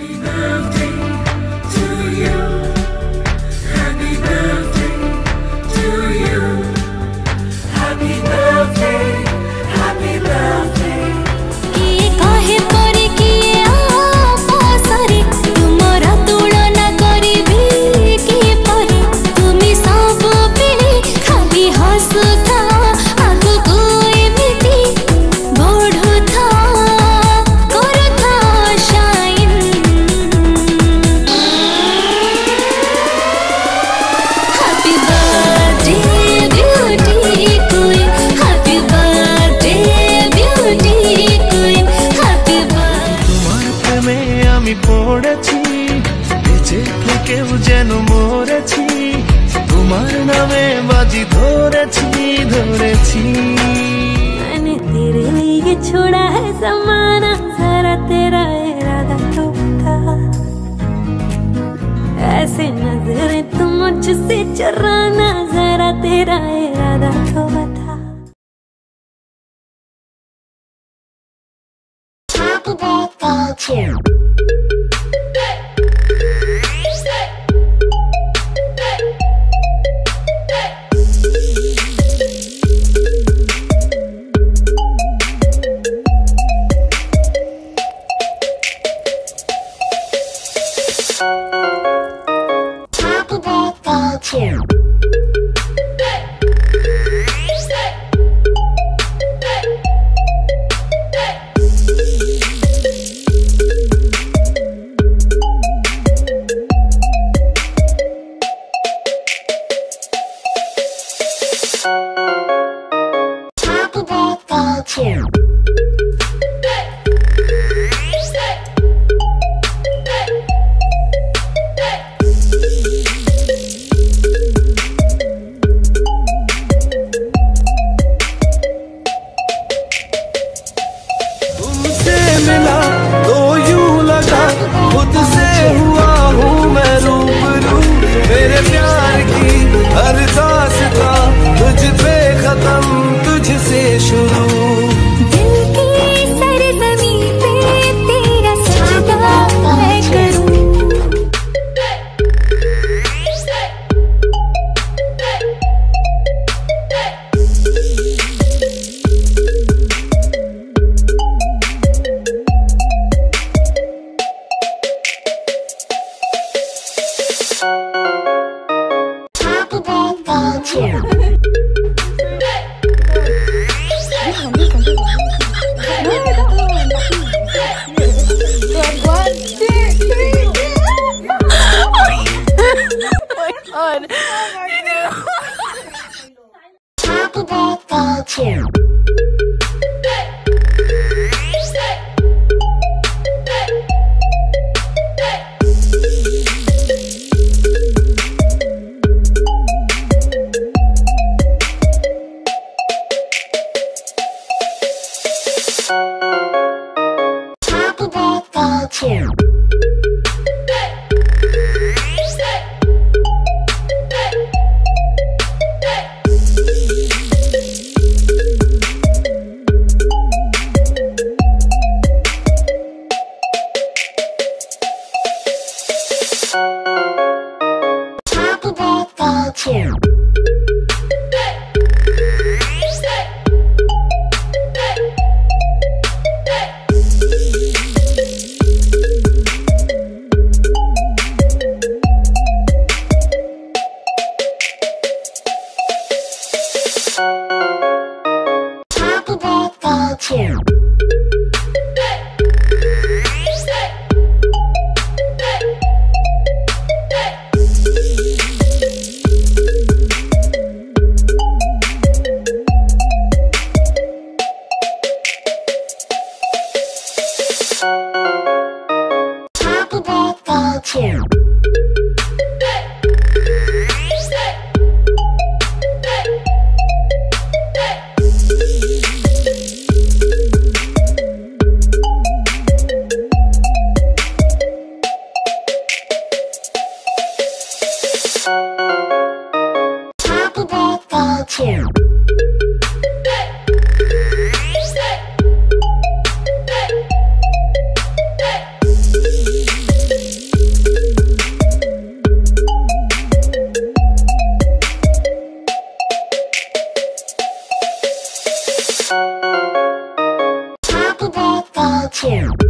Happy. जमाना जरा तेरा इरादा तो था ऐसे नज़रें तुम मुझसे चुराना जरा तेरा इरादा तो था Happy birthday to two Happy birthday to Culture.